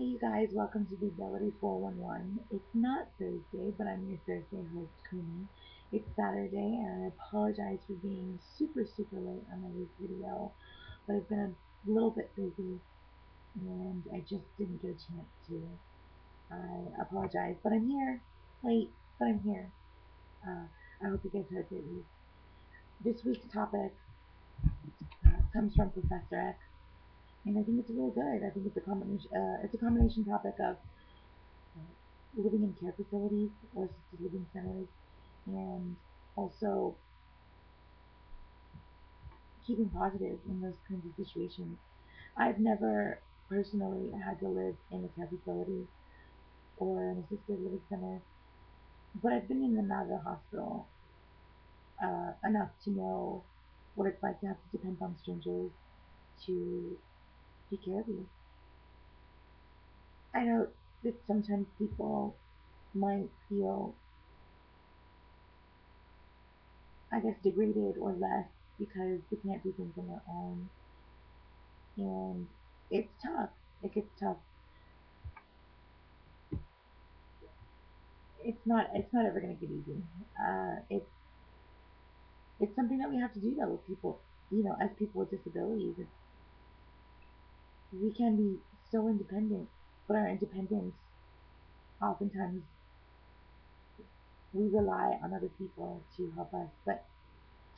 Hey you guys, welcome to the Ability 411. It's not Thursday, but I'm your Thursday host, Kumi. It's Saturday, and I apologize for being super, super late on my week video, but I've been a little bit busy, and I just didn't get a chance to. I apologize, but I'm here. Late, but I'm here. Uh, I hope you guys great week. This week's topic uh, comes from Professor X and I think it's really good. I think it's a combination. Uh, it's a combination topic of uh, living in care facilities or assisted living centers, and also keeping positive in those kinds of situations. I've never personally had to live in a care facility or an assisted living center, but I've been in and out the hospital uh, enough to know what it's like to have to depend on strangers to take care of you. I know that sometimes people might feel, I guess, degraded or less because they can't do things on their own. And it's tough. It gets tough. It's not. It's not ever going to get easy. Uh, it's it's something that we have to do though with people. You know, as people with disabilities, it's, we can be so independent, but our independence oftentimes we rely on other people to help us. But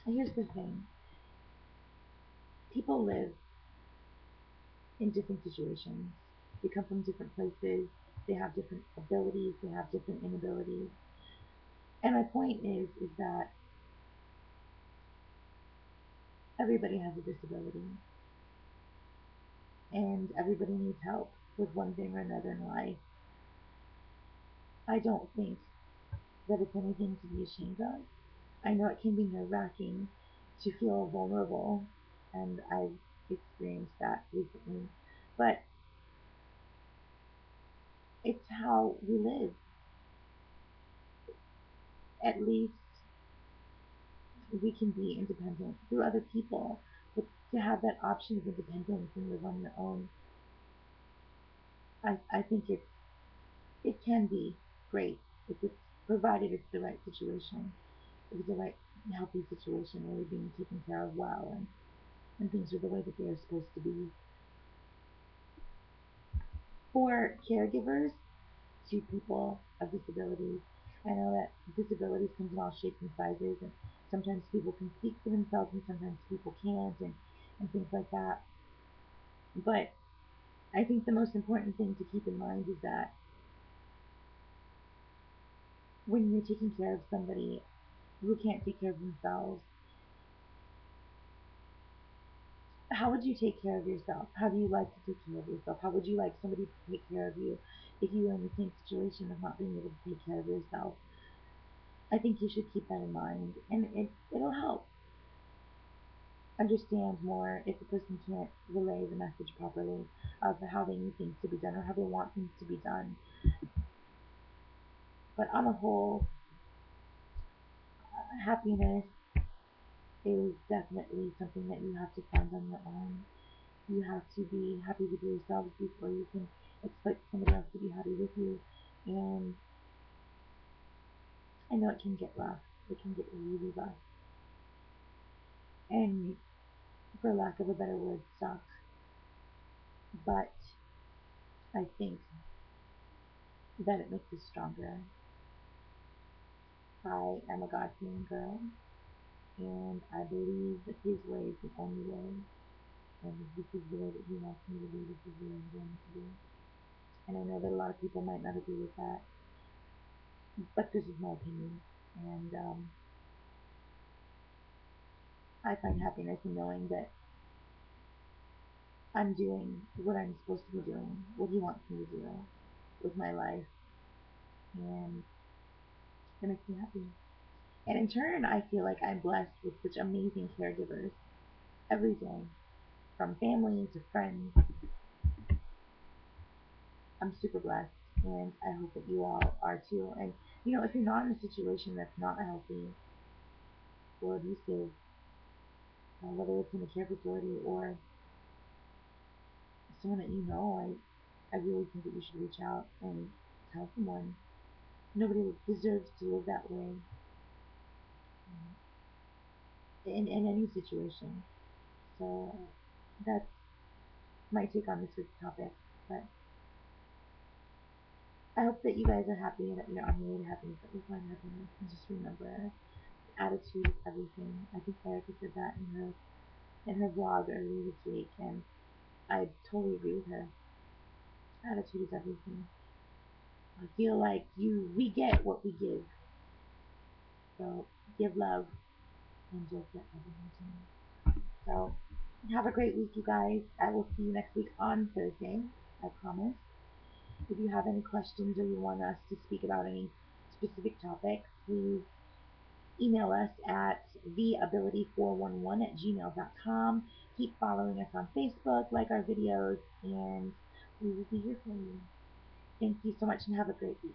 here's the thing people live in different situations. They come from different places, they have different abilities, they have different inabilities. And my point is is that everybody has a disability. And everybody needs help with one thing or another in life. I don't think that it's anything to be ashamed of. I know it can be nerve wracking to feel vulnerable, and I've experienced that recently. But it's how we live. At least we can be independent through other people, to have that option of independence and live on your own, I, I think it's it can be great if it's provided it's the right situation, if it's the right healthy situation where you're being taken care of well and, and things are the way that they are supposed to be. For caregivers to people of disabilities, I know that disabilities come in all shapes and sizes and sometimes people can speak for themselves and sometimes people can't and, and things like that. But I think the most important thing to keep in mind is that when you're taking care of somebody who can't take care of themselves, how would you take care of yourself? How do you like to take care of yourself? How would you like somebody to take care of you if you were in the same situation of not being able to take care of yourself? I think you should keep that in mind, and it, it'll help understand more if the person can't relay the message properly of how they need things to be done or how they want things to be done. But on a whole, uh, happiness is definitely something that you have to find on your own. You have to be happy with yourself before you can expect somebody else to be happy with you. And I know it can get rough. It can get really rough. And for lack of a better word, suck. But I think that it makes us stronger. I am a God fearing girl, and I believe that His way is the only way, and this is the way that He wants me to be, this is the way I'm going to be. And I know that a lot of people might not agree with that, but this is my opinion, and um, I find happiness in knowing that I'm doing what I'm supposed to be doing, what He wants me to do with my life, and it makes me happy. And in turn, I feel like I'm blessed with such amazing caregivers every day, from family to friends. I'm super blessed, and I hope that you all are too. And you know, if you're not in a situation that's not healthy or abusive, uh, whether it's in a care facility or someone that you know, I I really think that you should reach out and tell someone. Nobody deserves to live that way. In, in any situation. So that's my take on this week's topic. But I hope that you guys are happy and that you're on your way to happiness, that you find happiness. And just remember, attitude is everything. I think Erica said that in her in her vlog earlier this week, and I totally agree with her. Attitude is everything. I feel like you we get what we give. So give love and you'll get everything. So have a great week you guys. I will see you next week on Thursday, I promise. If you have any questions or you want us to speak about any specific topics, please email us at theability411 at gmail.com. Keep following us on Facebook, like our videos, and we will be here for you. Thank you so much and have a great week.